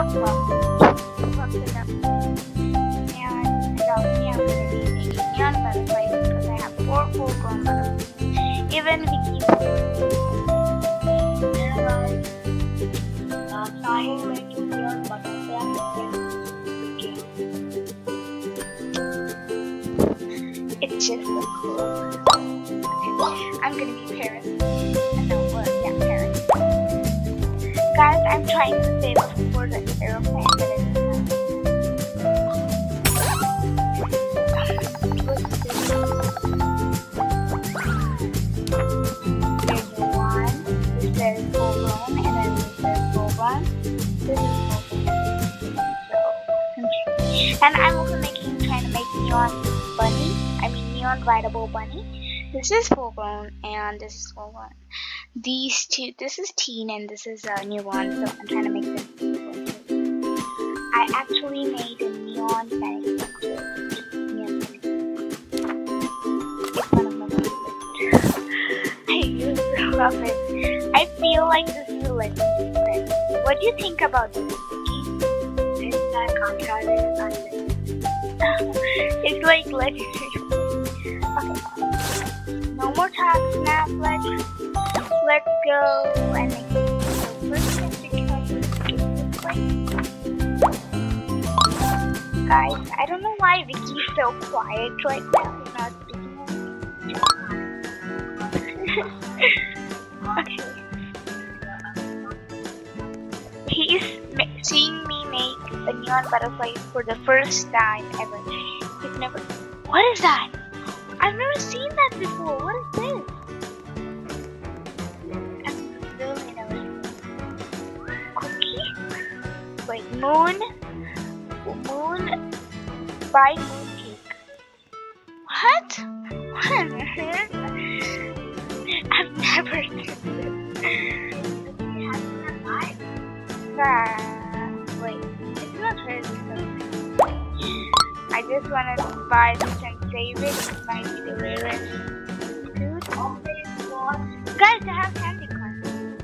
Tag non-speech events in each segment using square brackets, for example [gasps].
up. Welcome to the and adopt me. I'm gonna be making neon butterflies because I have four full grown butterflies. Even Vicky. Uh, trying making neon butterfly. It's just so cool. I'm gonna be Paris. Uh, No, what? Yeah, Paris. Guys, I'm trying to save and I'm also making, trying to make neon bunny. I mean neon rideable bunny. This is full grown, and this is full grown. These two, this is teen, and this is a new one. So I'm trying to make this. full. I actually made a neon bunny. I feel like this is a legendary. What do you think about this? Vicky? [laughs] It's like legendary. Okay. No more talks now. Let's let's go and Guys, I don't know why Vicky's so quiet right now. He's not speaking. [laughs] okay. He's a neon butterfly for the first time ever. He's never. What is that? I've never seen that before. What is this? Really. Cookie? Wait, moon? Moon? By moon cake. What? What? [laughs] I've never seen this. Ah, I just wanna buy this and save it. It might be the rarest food. Guys, I have candy corn.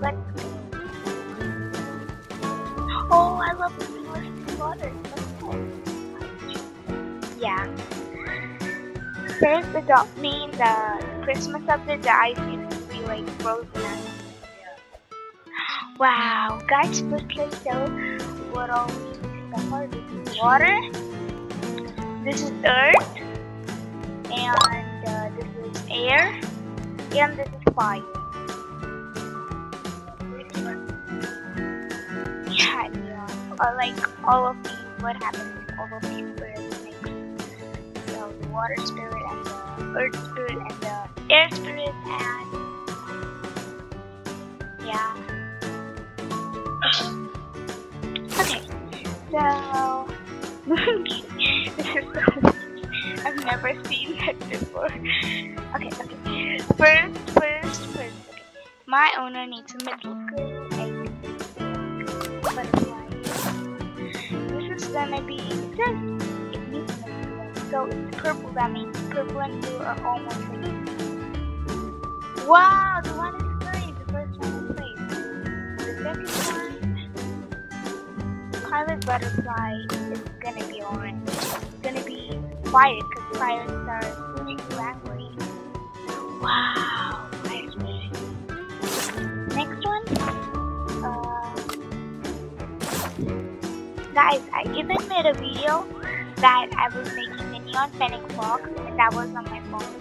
Let's. Oh, I love the newest water. Yeah. First, adopt me in the uh, Christmas update. The ice used to be like frozen. Wow, guys, let's show what all we discover. This is water. This is earth, and uh, this is air, and this is fire. Yeah, yeah. Or like all of these, what happens if all of these spirits mix? So the water spirit and the earth spirit and the air spirit and yeah. Okay, so this is so I've never seen that before. Okay, okay. First, first, first. Okay. My owner needs a middle school egg butterfly. This is gonna be says it needs a middle. So it's purple. That means purple and blue are almost like. Wow, the one is green. The first one is green. The second one. Pilot butterfly is gonna be orange. It's gonna be quiet because pirates are moving rapidly. Wow. Next one. Uh, guys, I even made a video that I was making a neon fennec fox and that was on my phone.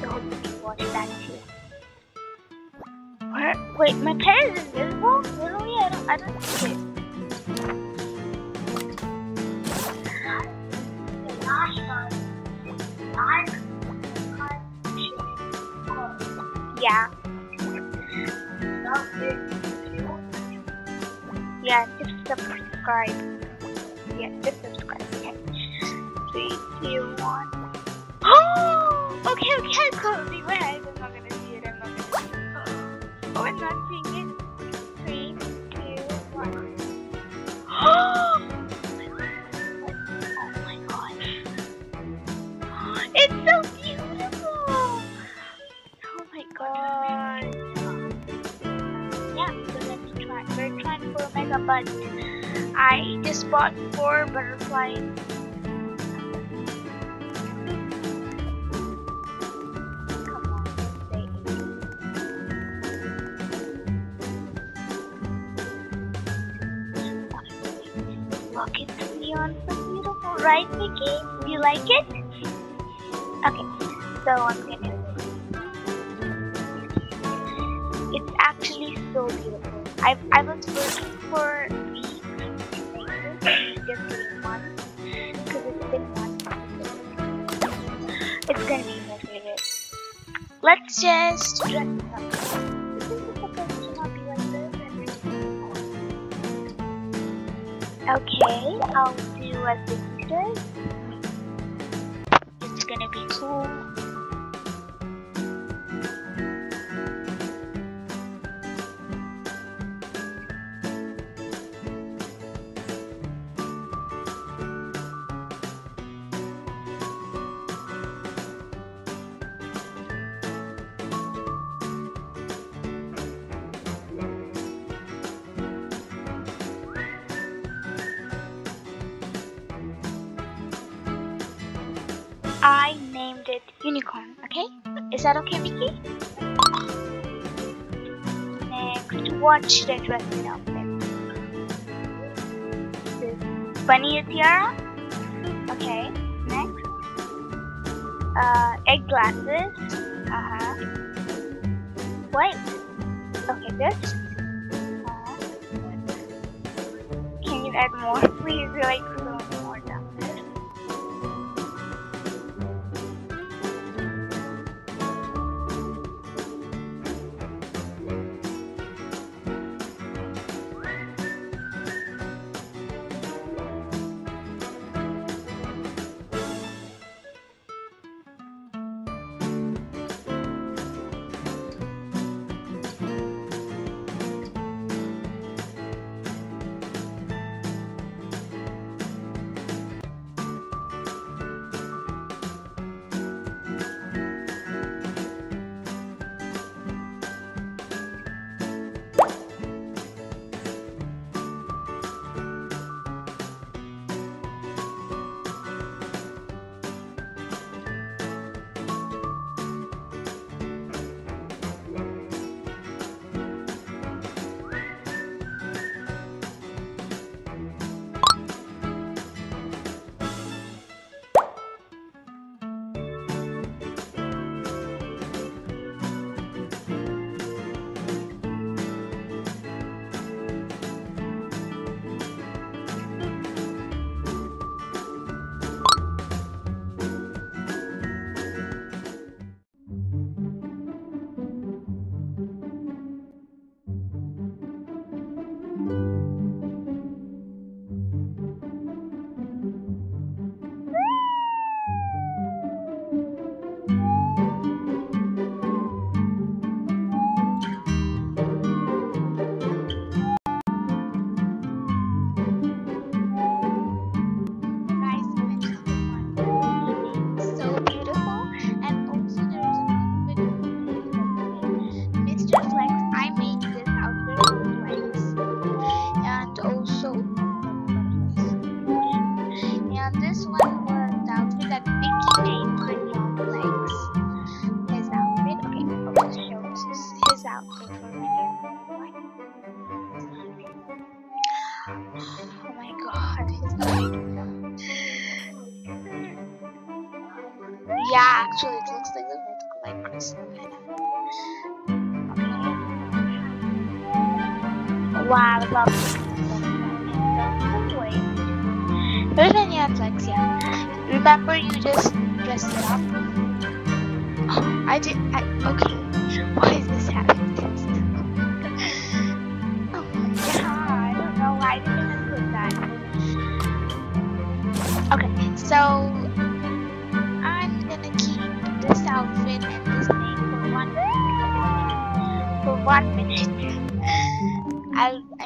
So hope you can watch that too. Where, wait, my pen is invisible? Really? I don't, I don't see it. Yeah. Yeah, just subscribe. Yeah, just subscribe. Okay. Three, two, one. Oh! Okay, okay, I'm closing my eyes. I'm not gonna see it. I'm not gonna see it. Oh, oh I'm not On, say it. Look, it's neon so beautiful, right, Vicky? Do you like it? Okay, I'll do Vicky says. It's gonna be cool. Next, what should I dress with? This bunny tiara? Okay, next. Uh, egg glasses. Uh-huh. Wait. Okay, this. Uh-huh. Can you add more, please? Like,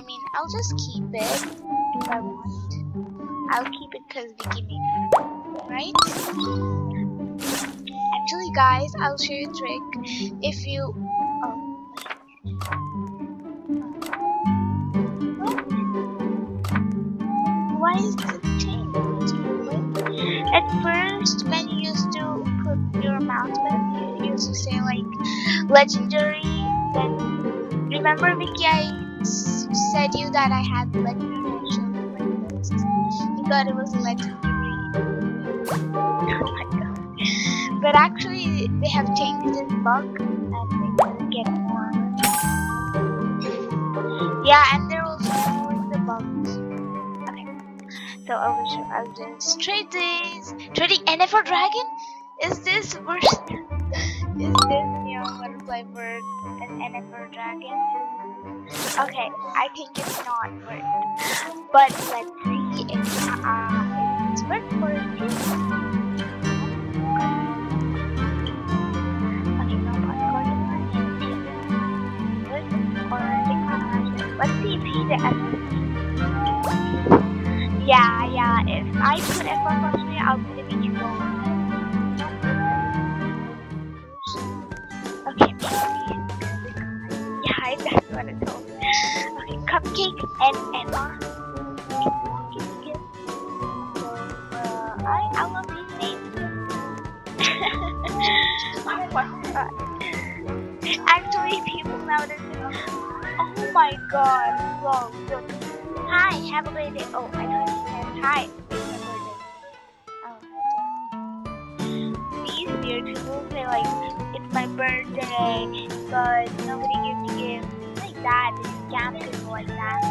I mean, I'll just keep it if I want. I'll keep it because it, right? Actually, guys, I'll show you a trick. If you, oh, why is it changed? At first, when you used to put your mouse button, you used to say like legendary. Then remember, Vicky, I said you that I had legendary. Like this. You thought it was legendary. Oh my god! But actually, they have changed this bug, and they can get more. Yeah, and they're also removing the bugs. Okay. So I will I'll just trade this. Trading NFR Dragon? Is this worse? [laughs] Is this your butterfly bird an NFR Dragon? Okay, I think it's not worth. But let's see if uh, it's worth for passport Let's see if Yeah, yeah. If I put F plus three, I'll put it in gold. Okay. Yeah, that's what it told me. Okay, cupcake and Emma. I, I love these names. oh my god. Actually, people nowadays Oh my god, whoa, look. Hi, have a great day. Oh, I thought you said hi. It's. Oh, These weird people say like, it's my birthday, but nobody gives gifts. Like that, they scam people like that.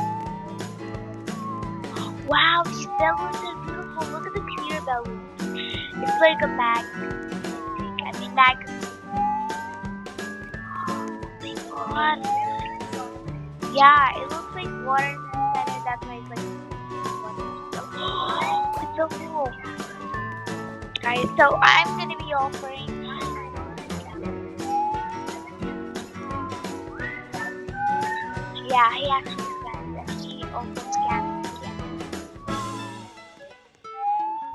Wow, these balloons are beautiful. Look at the clear balloons. It's like a mag. I mean, magazine. Oh my god. Yeah, it looks like water center. That's why it's like water. [gasps] it's so cool. Guys, so I'm gonna be offering. Yeah, he actually said that he also scammed again.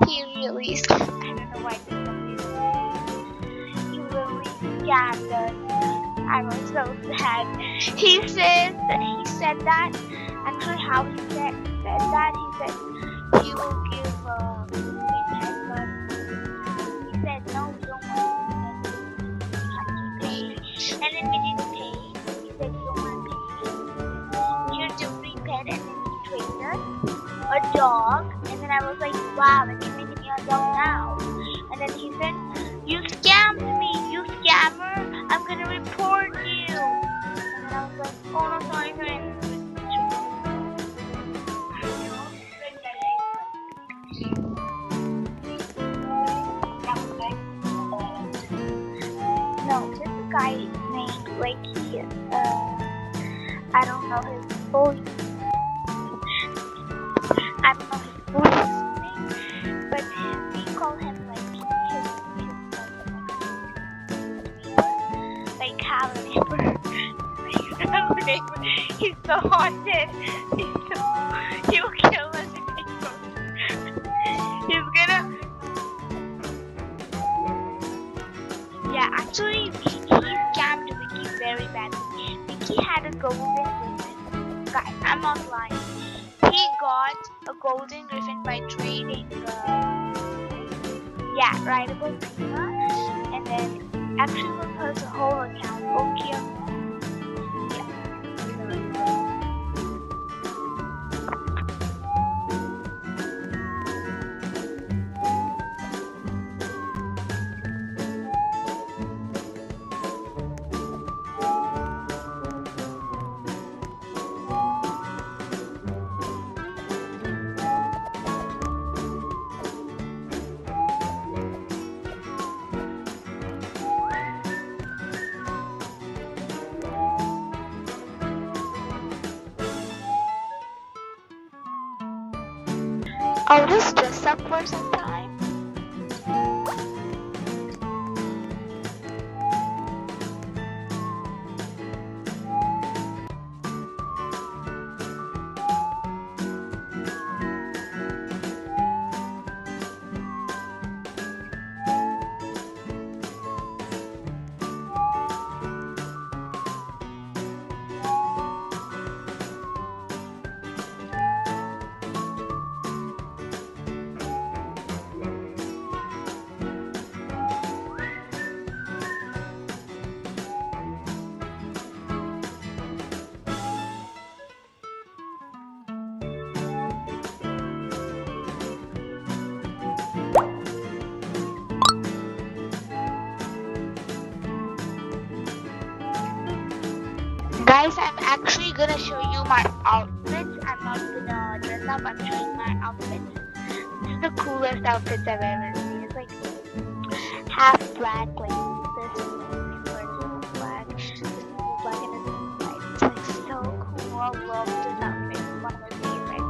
He really. [laughs] I don't know why this one He really scammed us. I was so sad. He says that he said that. Actually, how he said, golden griffin. Guys, I'm not lying. He got a golden griffin by trading, uh, yeah, rideable Puma. And then actually was his whole account. Okay. I'll just dress up for some time. Up, I'm showing my outfits. This is the coolest outfits I've ever seen. It's like half black, like this version of black. This is black and this is white. It's like so cool. I love this outfit. It's one of my favorites.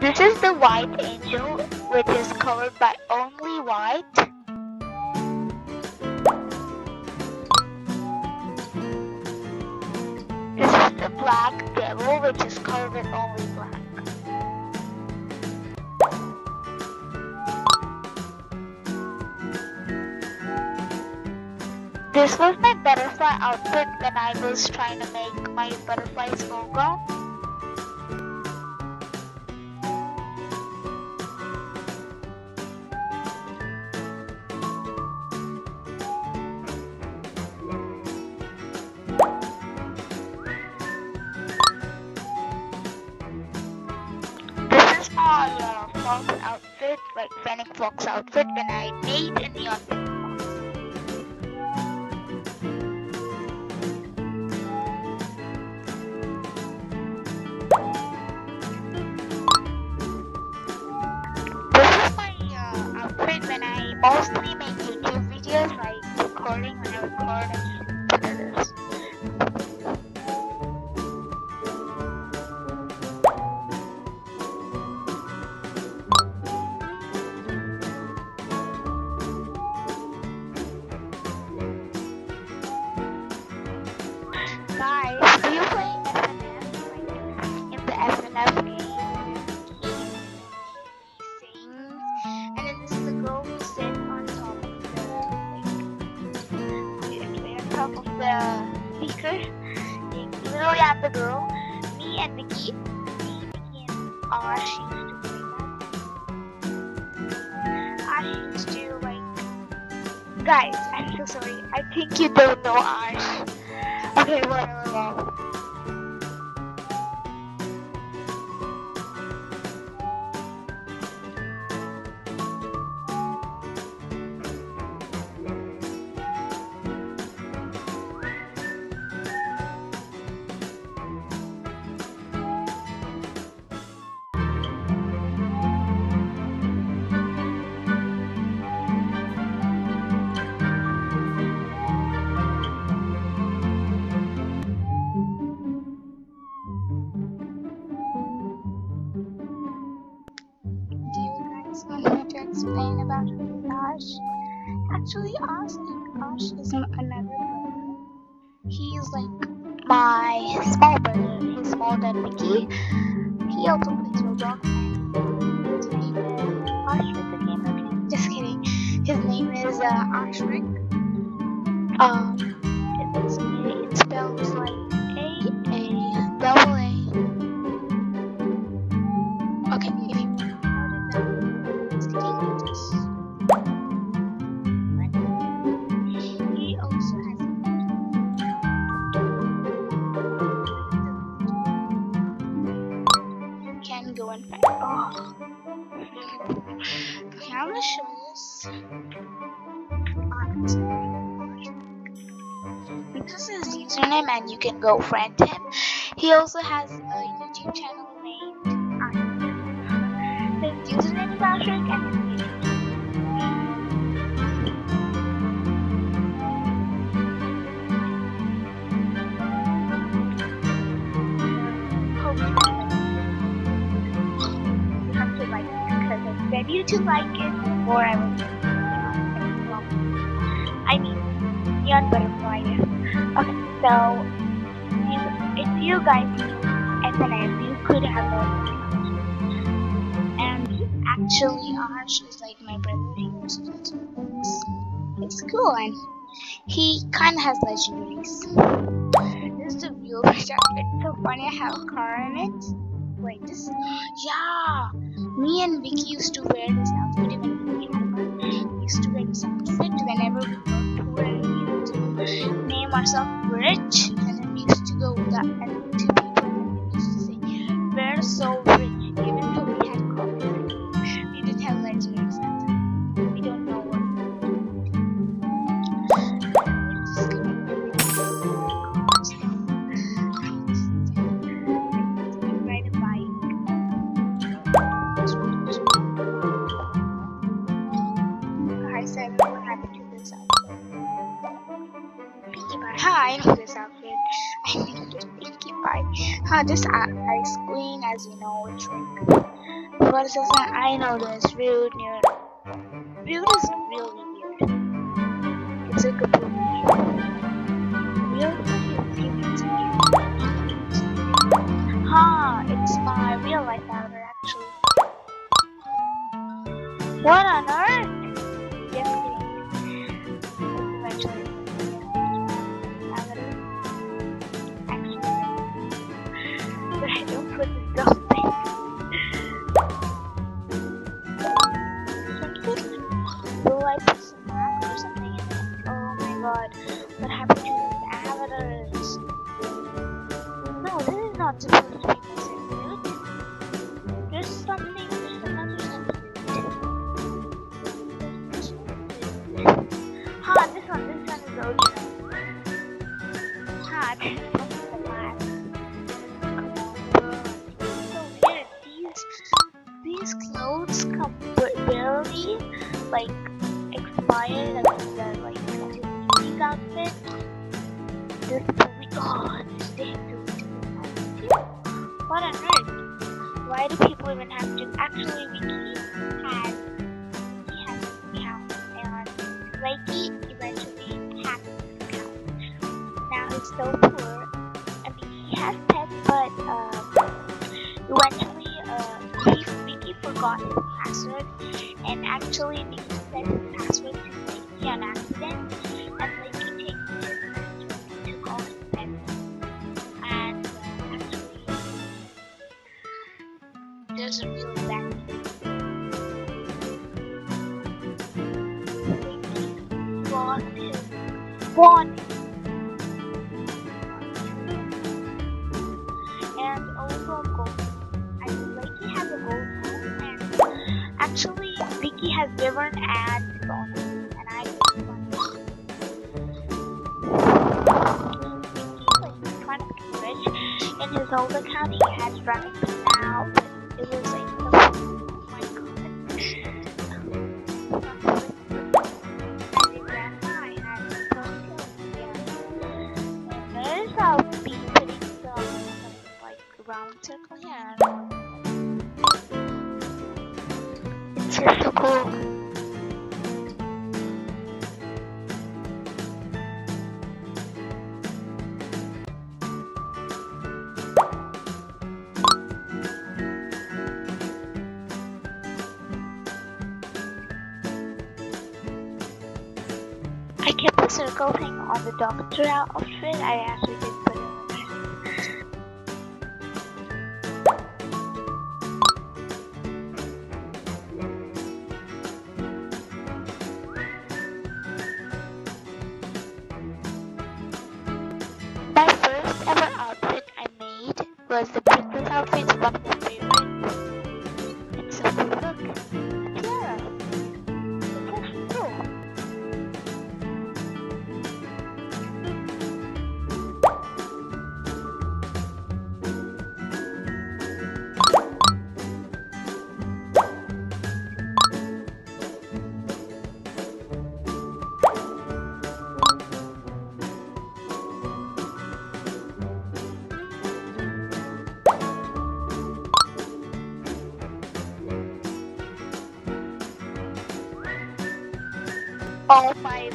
This is the white angel, which is covered by only white. Black devil, which is with only black. This was my butterfly outfit when I was trying to make my butterflies butterfly's logo. Fox outfit when I made a neon pink the speaker. Literally, oh, I'm the girl. Me and Vicky, me, Vicky, and Ash used to play that. Ash used to like. Guys, I'm so sorry. I think you don't know Ash. Okay, whatever. Well. Want me to explain about Ash? Actually, Ash, Ash is another brother. He's like my small brother. He's smaller than Mickey. He also plays Roblox. and His name is Ash with the game. Okay, just kidding. His name is uh, Ashrick. Um, and you go friend him. He also has a YouTube channel named um, Ashrick. His username is Ashrick, and his you to like it because I said you to like it before I was I mean neon butterfly. Okay, so you guys knew SNM, you could have known And actually Arch is like my brother. He also. It's cool and he kinda has legendaries. This is the real picture. It's so funny. I have a car in it. Wait, this. Yeah, me and Vicky used to wear this outfit when we used to wear this outfit whenever we go to name ourselves Rich, that and two people used to say, "We're so rich," this ice queen as you know it's rude versus I know this rude new got plastered and actually needs. round circle here. It's just so cool. I kept the circle thing on the doctor outfit I actually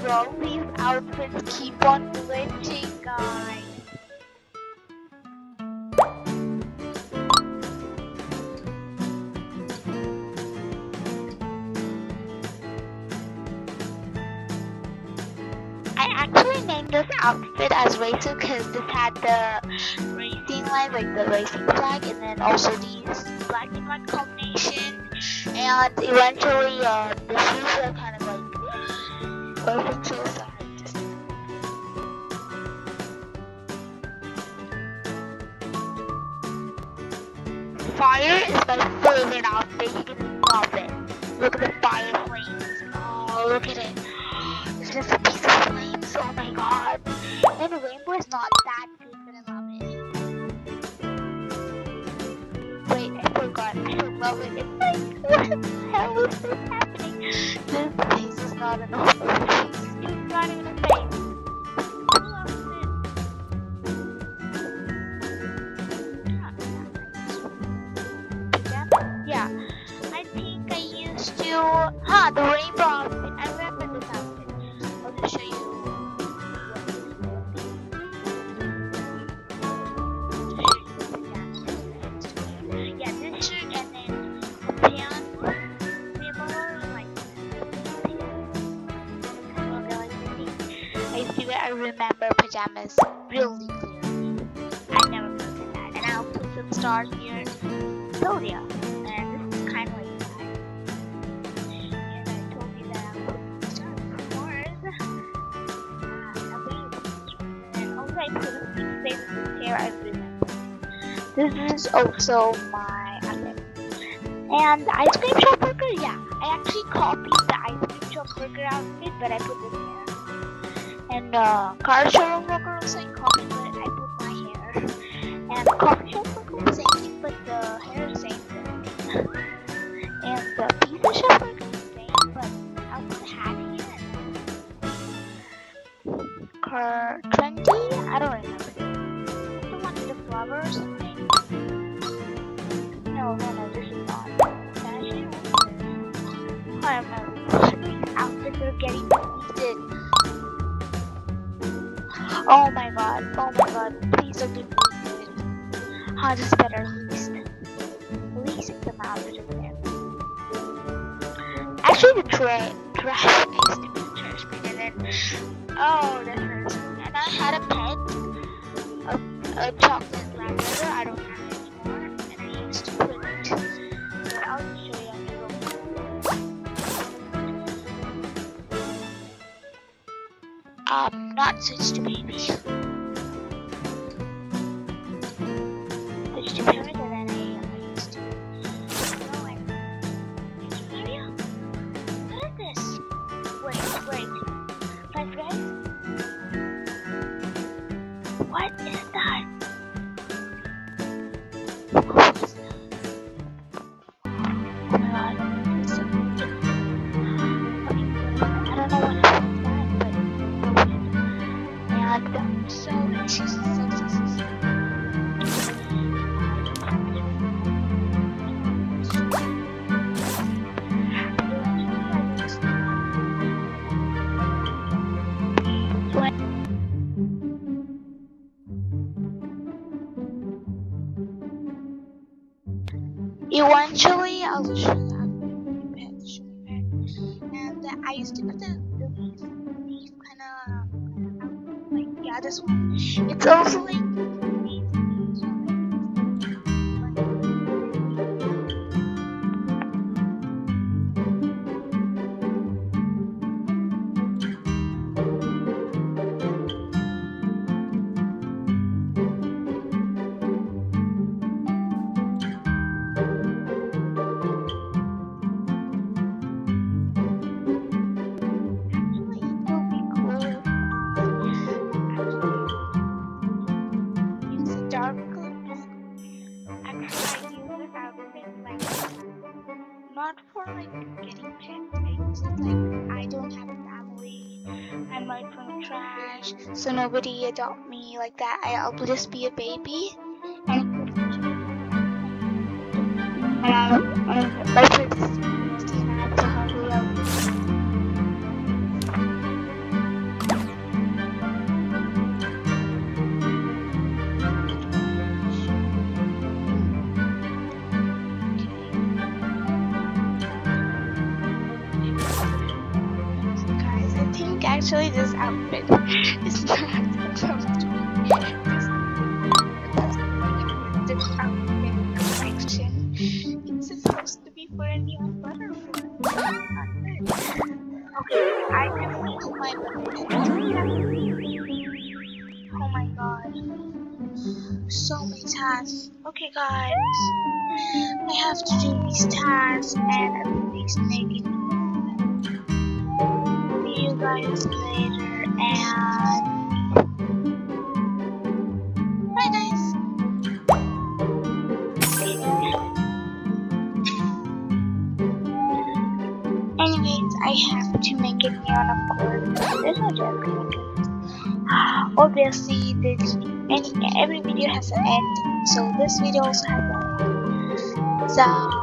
bro. These outfits keep on glitching, guys. I actually named this outfit as Racer because this had the racing line, like the racing flag, and then also these black and white combination. And eventually, uh, fire is my favorite outfit. You can love it. Look at the fire flames. Oh, look at it. It's just a piece of flames. Oh my god. And the rainbow is not that good, but I love it. Wait, I forgot. I don't love it. It's like, what the hell is this happening? [laughs] This place is not enough. I used I remember pajamas really clearly. I never forget that. And I'll put some stars here. So yeah, and this is kind of like that. That. This is also my outfit. And the ice cream shop burger, yeah. I actually copied the ice cream shop burger outfit, but I put this here. And uh, car showroom worker I copied, but I put my hair. And coffee shop worker, same thing, but the hair is same. And the pizza shop worker is same, but I put hat here. Car trendy, I don't remember. The one with the flower or. No, no, no, this is not. Fashion. I outfits are getting deleted. Oh my god, oh my god, please don't get deleted. How this better least. Leasing them out of there. Actually, the tra- trash be the trash bin, and then oh, that hurts. And I had a pet, a, a chocolate Labrador. I don't not switch to baby. And um, so it's so nobody adopt me like that. I'll just be a baby. And and my I can make my Oh my god. So many tasks. Okay guys. I have to do these tasks and at least make it see you guys later and [sighs] it neon there's no obviously this any every video has an end. So this video also has an end so